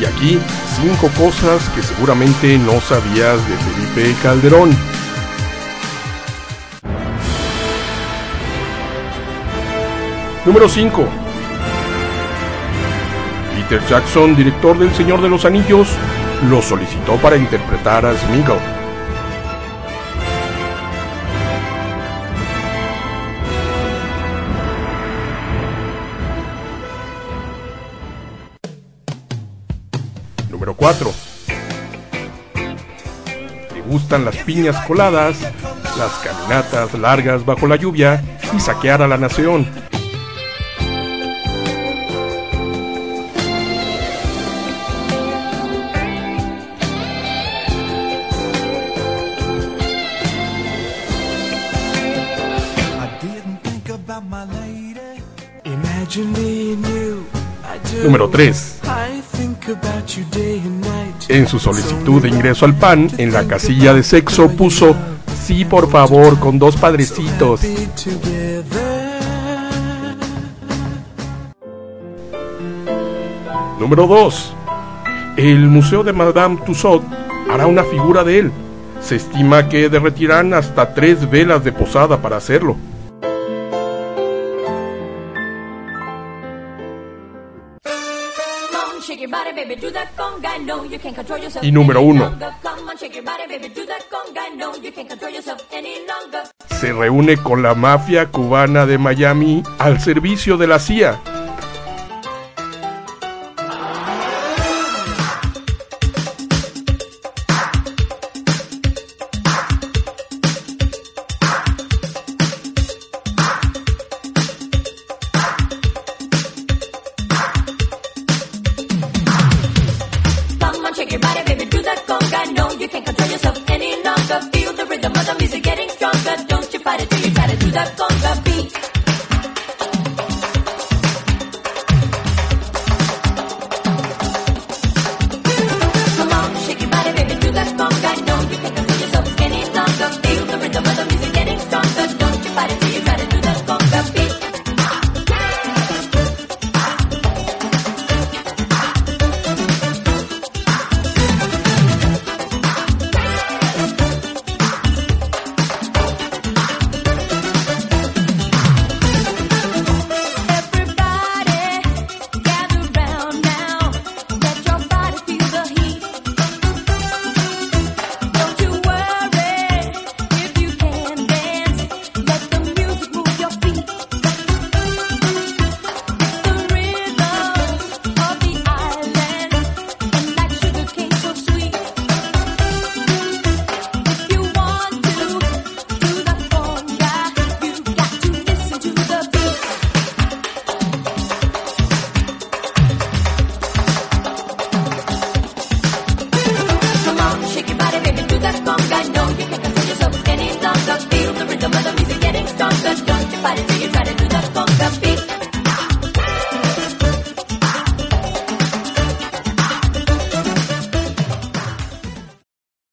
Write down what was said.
y cinco cosas que seguramente no sabías de Felipe Calderón. Número 5. Peter Jackson, director del Señor de los Anillos, lo solicitó para interpretar a Smeagol. Número 4. Le gustan las piñas coladas, las caminatas largas bajo la lluvia y saquear a la nación. Número 3. En su solicitud de ingreso al PAN, en la casilla de sexo puso sí, por favor, con dos padrecitos. Número 2. El Museo de Madame Tussauds hará una figura de él. Se estima que derretirán hasta tres velas de posada para hacerlo. Y número uno. Se reúne con la mafia cubana de Miami al servicio de la CIA. yourself any longer. Feel the rhythm of the music getting stronger. Don't you fight it till you got it to the conga beat. Come on, shake your body, baby, do that conga.